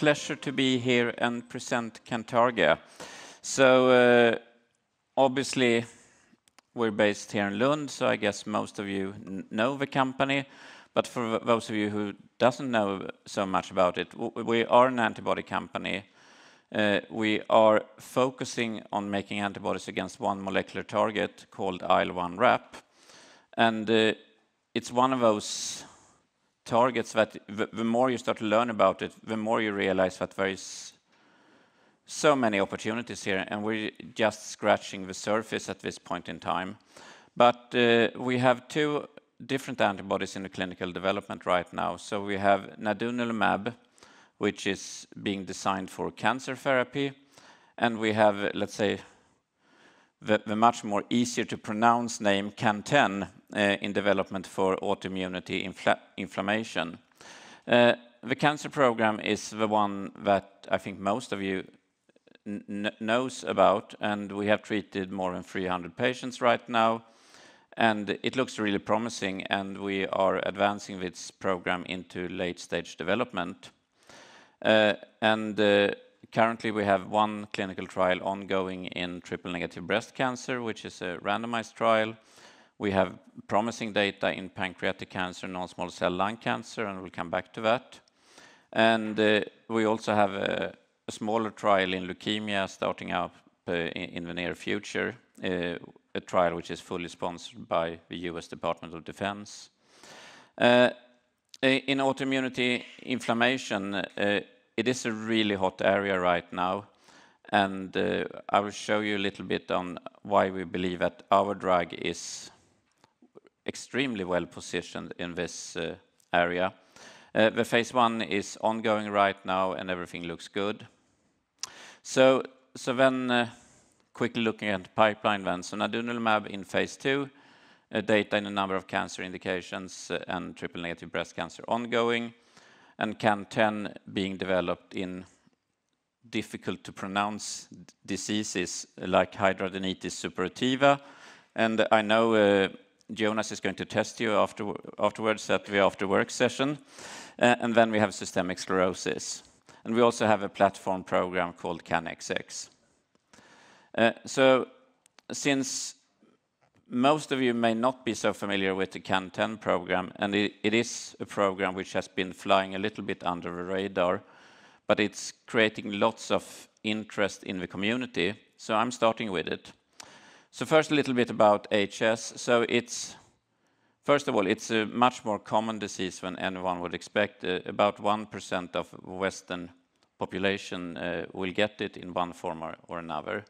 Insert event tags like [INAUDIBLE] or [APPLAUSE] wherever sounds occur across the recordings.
pleasure to be here and present Cantargia. So uh, obviously, we're based here in Lund, so I guess most of you know the company. But for those of you who doesn't know so much about it, we are an antibody company. Uh, we are focusing on making antibodies against one molecular target called IL1RAP. And uh, it's one of those targets that the more you start to learn about it, the more you realize that there is so many opportunities here, and we're just scratching the surface at this point in time. But uh, we have two different antibodies in the clinical development right now. So we have nadunolimab, which is being designed for cancer therapy, and we have, let's say, the much more easier to pronounce name, CAN10, uh, in development for autoimmunity inflammation. Uh, the cancer program is the one that I think most of you knows about, and we have treated more than 300 patients right now, and it looks really promising, and we are advancing this program into late-stage development. Uh, Currently, we have one clinical trial ongoing in triple-negative breast cancer, which is a randomized trial. We have promising data in pancreatic cancer, non-small cell lung cancer, and we'll come back to that. And uh, we also have a smaller trial in leukemia starting up uh, in the near future, uh, a trial which is fully sponsored by the U.S. Department of Defense. In autoimmunity inflammation, it is a really hot area right now, and uh, I will show you a little bit on why we believe that our drug is extremely well-positioned in this uh, area. Uh, the phase I is ongoing right now, and everything looks good. So then, quickly looking at the pipeline then. So nadunolimab in phase II, data in a number of cancer indications, and triple-negative breast cancer ongoing, and CAN10 being developed in difficult-to-pronounce diseases like hidradenitis suppurativa. And I know, uh, Jonas is going to test you afterwards at the after-work session. Uh, and then we have systemic sclerosis, and we also have a platform program called CANxx. Uh, so since most of you may not be so familiar with the CAN10 program, and it is a program which has been flying a little bit under the radar, but it's creating lots of interest in the community, so I'm starting with it. So first, a little bit about HS. So it's first of all, it's a much more common disease than anyone would expect. Uh, about 1% of Western population uh, will get it in one form or another.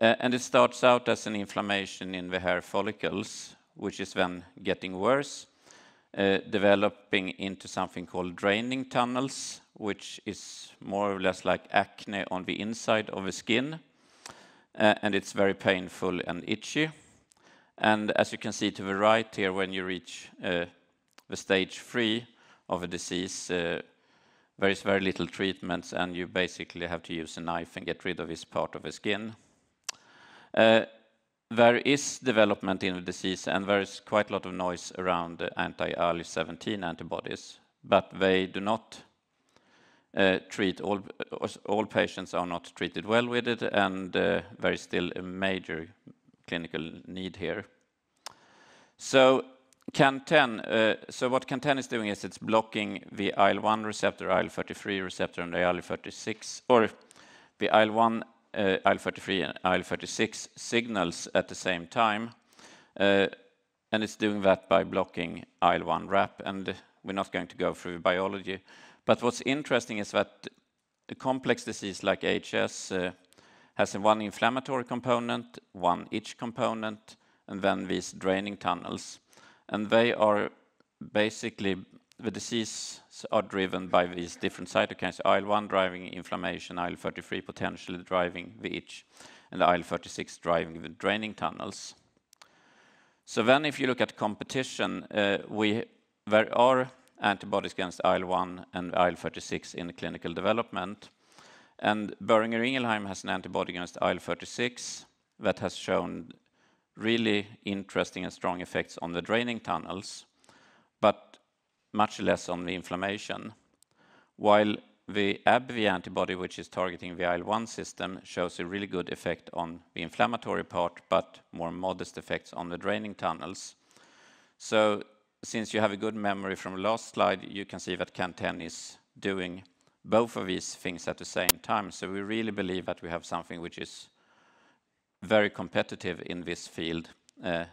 Uh, and it starts out as an inflammation in the hair follicles, which is then getting worse, uh, developing into something called draining tunnels, which is more or less like acne on the inside of the skin, uh, and it's very painful and itchy. And as you can see to the right here, when you reach the stage three of a disease, there is very little treatments, and you basically have to use a knife and get rid of this part of the skin. Uh, there is development in the disease, and there is quite a lot of noise around the anti-IL-17 antibodies, but they do not uh, treat all. Uh, all patients are not treated well with it, and there is still a major clinical need here. So CAN10, so what CAN10 is doing is it's blocking the IL-1 receptor, IL-33 receptor, and the IL-36, or the IL-1, Eh, IL-33, and IL-36 signals at the same time. Eh, and it's doing that by blocking IL1RAP, and we're not going to go through the biology. But what's interesting is that a complex disease like HS eh, has one inflammatory component, one itch component, and then these draining tunnels. And they are basically, the disease are driven by these different cytokines, IL-1 driving inflammation, IL-33 potentially driving the itch, and IL-36 driving the draining tunnels. So then if you look at competition, uh, we there are antibodies against IL-1 and IL-36 in clinical development, and Boehringer Ingelheim has an antibody against IL-36 that has shown really interesting and strong effects on the draining tunnels, much less on the inflammation. While the AbbVie antibody, which is targeting the IL-1 system, shows a really good effect on the inflammatory part, but more modest effects on the draining tunnels. So since you have a good memory from last slide, you can see that CAN10 is doing both of these things at the same time. So we really believe that we have something which is very competitive in this field, uh,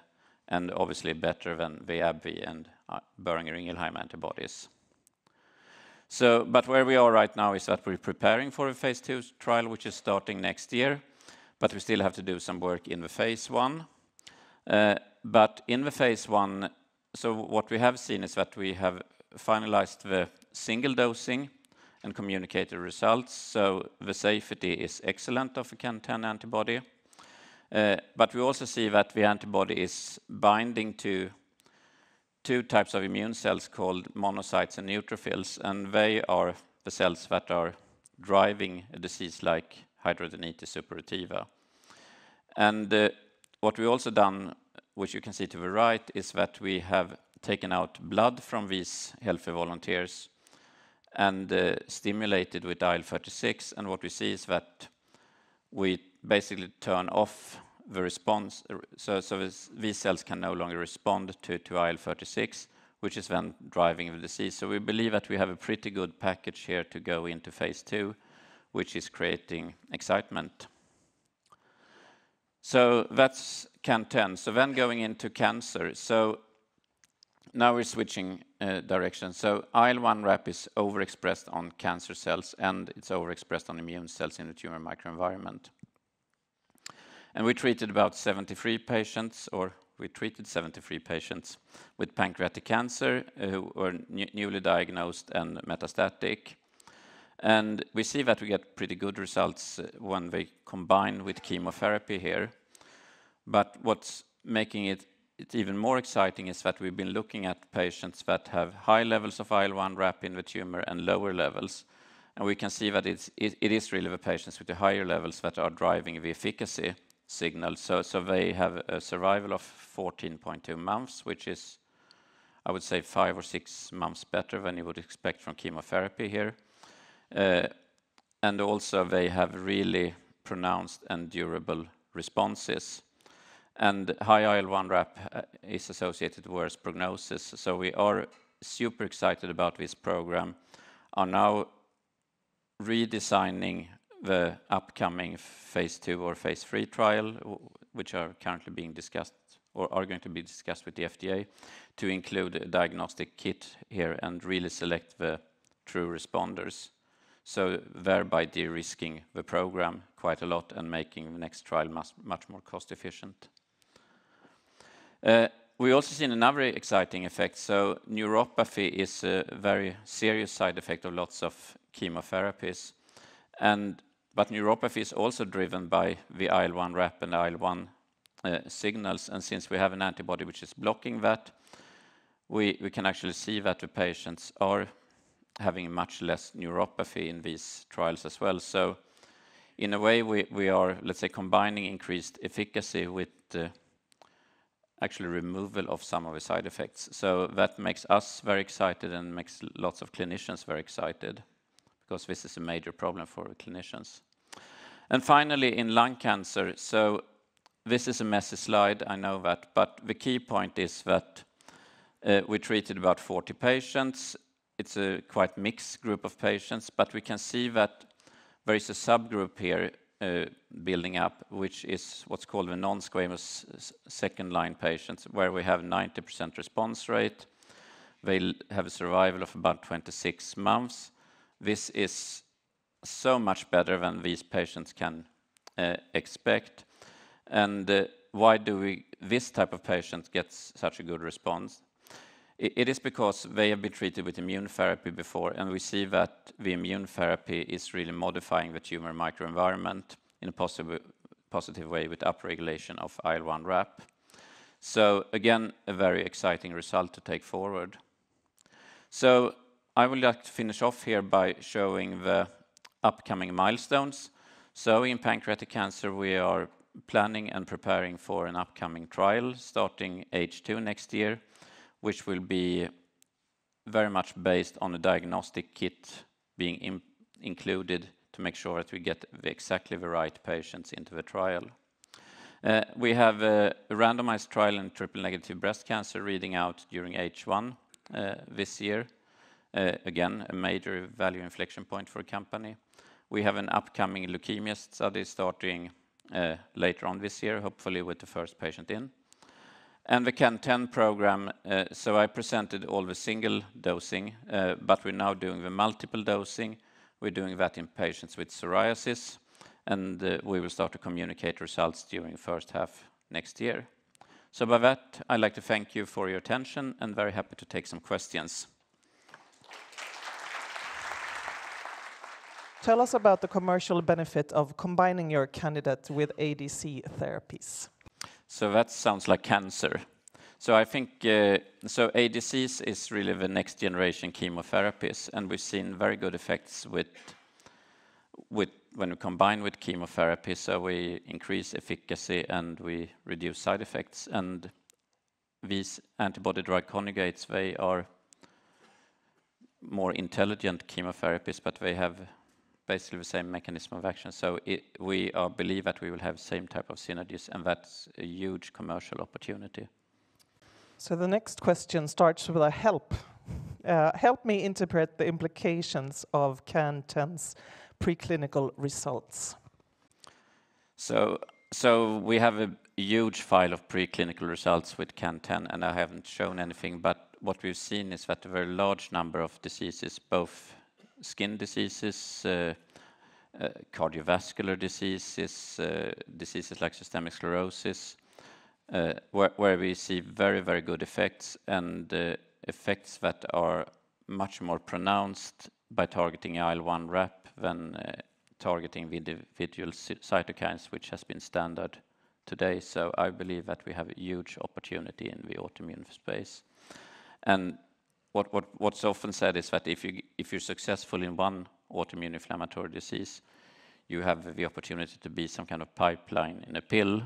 and obviously better than the AbbVie and Uh, Boehringer Ingelheim antibodies. So but where we are right now is that we're preparing for a phase two trial, which is starting next year, but we still have to do some work in the phase I. Uh, but in the phase one, so what we have seen is that we have finalized the single dosing and communicated results, so the safety is excellent of the CAN10 antibody. Uh, but we also see that the antibody is binding to two types of immune cells called monocytes and neutrophils, and they are the cells that are driving a disease like hidradenitis suppurativa. And uh, what we also done, which you can see to the right, is that we have taken out blood from these healthy volunteers and uh, stimulated with IL-36, and what we see is that we basically turn off the response. Uh, so so these cells can no longer respond to to IL-36, which is then driving the disease. So we believe that we have a pretty good package here to go into phase two, which is creating excitement. So that's CAN10. So then going into cancer. So now we're switching uh, direction. So IL-1RAP is overexpressed on cancer cells, and it's overexpressed on immune cells in the tumor microenvironment. And we treated about 73 patients, or we treated 73 patients with pancreatic cancer, uh, who were newly diagnosed and metastatic. And we see that we get pretty good results uh, when we combine with chemotherapy here. But what's making it even more exciting is that we've been looking at patients that have high levels of IL-1RAP in the tumor and lower levels, and we can see that it is really the patients with the higher levels that are driving the efficacy signal. So they have a survival of 14.2 months, which is, I would say, five or six months better than you would expect from chemotherapy here. Uh, and also they have really pronounced and durable responses. And high IL-1RAP uh, is associated with worse prognosis. So we are super excited about this program, are now redesigning the upcoming phase II or phase III trial, which are currently being discussed or are going to be discussed with the FDA, to include a diagnostic kit here and really select the true responders. So thereby de-risking the program quite a lot and making the next trial much, more cost efficient. Uh, we also seen another exciting effect. So neuropathy is a very serious side effect of lots of chemotherapies. And but neuropathy is also driven by the IL-1RAP and IL-1 uh, signals, and since we have an antibody which is blocking that, we can actually see that the patients are having much less neuropathy in these trials as well. So in a way, we are, let's say, combining increased efficacy with the actual removal of some of the side effects. So that makes us very excited and makes lots of clinicians very excited, because this is a major problem for clinicians. And finally, in lung cancer, so this is a messy slide, I know that, but the key point is that uh, we treated about 40 patients. It's a quite mixed group of patients, but we can see that there is a subgroup here uh, building up, which is what's called the non-squamous second-line patients, where we have 90% response rate. They have a survival of about 26 months. This is so much better than these patients can uh, expect. And uh, why do we, this type of patient gets such a good response? It is because they have been treated with immune therapy before, and we see that the immune therapy is really modifying the tumor microenvironment in a positive way with upregulation of IL-1RAP. So again, a very exciting result to take forward. So I would like to finish off here by showing the upcoming milestones. So in pancreatic cancer, we are planning and preparing for an upcoming trial starting H2 next year, which will be very much based on a diagnostic kit being included to make sure that we get exactly the right patients into the trial. Uh, we have a randomized trial in triple-negative breast cancer reading out during H1 uh, this year. Again, a major value inflection point for a company. We have an upcoming leukemia study starting uh, later on this year, hopefully with the first patient in. And the CAN10 program, uh, so I presented all the single dosing, uh, but we're now doing the multiple dosing. We're doing that in patients with psoriasis, and we will start to communicate results during first half next year. So by that, I'd like to thank you for your attention and very happy to take some questions. Tell us about the commercial benefit of combining your candidate with ADC therapies. So that sounds like cancer. So I think uh, so ADCs is really the next generation chemotherapies, and we've seen very good effects with with when we combine with chemotherapy. So we increase efficacy, and we reduce side effects. And these antibody-drug conjugates, they are more intelligent chemotherapies, but they have basically the same mechanism of action. So it, we uh, believe that we will have the same type of synergies, and that's a huge commercial opportunity. So the next question starts with a help. Uh, help me interpret the implications of CAN10's preclinical results. So, so we have a huge file of preclinical results with CAN10, and I haven't shown anything, but what we've seen is that a very large number of diseases, both skin diseases, uh, uh, cardiovascular diseases uh, diseases like systemic sclerosis, where we see very, very good effects and effects that are much more pronounced by targeting IL1RAP than targeting the individual cytokines, which has been standard today. So I believe that we have a huge opportunity in the autoimmune space. What's often said is that if you're successful in one autoimmune inflammatory disease, you have the opportunity to be some kind of pipeline in a pill,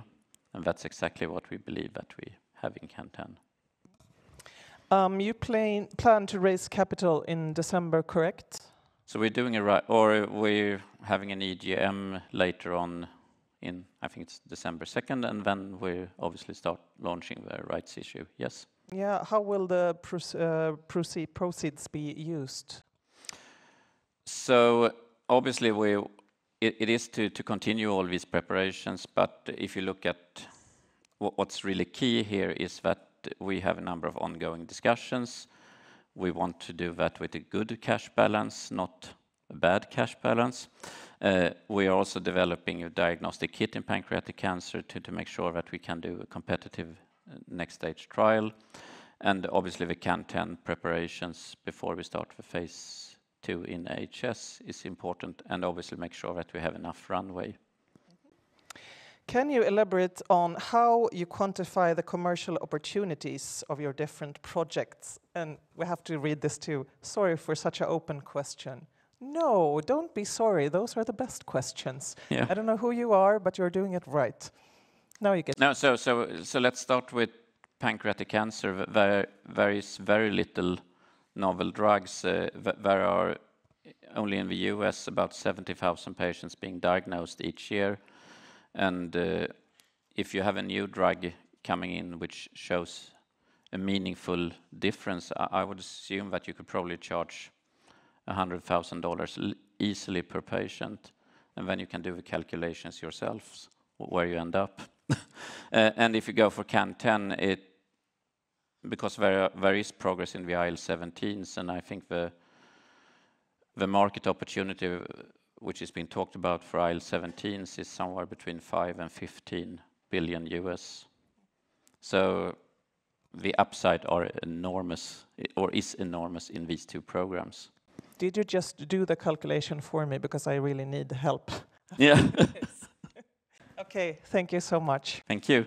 and that's exactly what we believe that we have in CAN10. Um, you plan to raise capital in December, correct? So we're doing a right or we're having an EGM later on in, I think it's December second, and then we obviously start launching the rights issue. Yes. Yeah. How will the uh, proceeds be used? So obviously it is to continue all these preparations, but if you look at what's really key here is that we have a number of ongoing discussions. We want to do that with a good cash balance, not a bad cash balance. Uh, we are also developing a diagnostic kit in pancreatic cancer to make sure that we can do a competitive next stage trial. And obviously the CAN10 preparations before we start the phase II in HS is important, and obviously make sure that we have enough runway. Can you elaborate on how you quantify the commercial opportunities of your different projects? And we have to read this too. Sorry for such an open question. No, don't be sorry. Those are the best questions. Yeah. I don't know who you are, but you're doing it right. Now you get- No, so so so let's start with pancreatic cancer. There There is very little novel drugs. Uh, there are only in the U.S. about 70,000 patients being diagnosed each year. And uh, if you have a new drug coming in which shows a meaningful difference, I would assume that you could probably charge $100,000 easily per patient, and then you can do the calculations yourselves where you end up. [LAUGHS] Eh, and if you go for CAN10, it because there is progress in the IL-17s, and I think the market opportunity which has been talked about for IL-17s is somewhere between $5 billion-$15 billion. So the upside are enormous or is enormous in these two programs. Did you just do the calculation for me? Because I really need help. Yeah. [LAUGHS] [LAUGHS] Okay. Thank you so much. Thank you.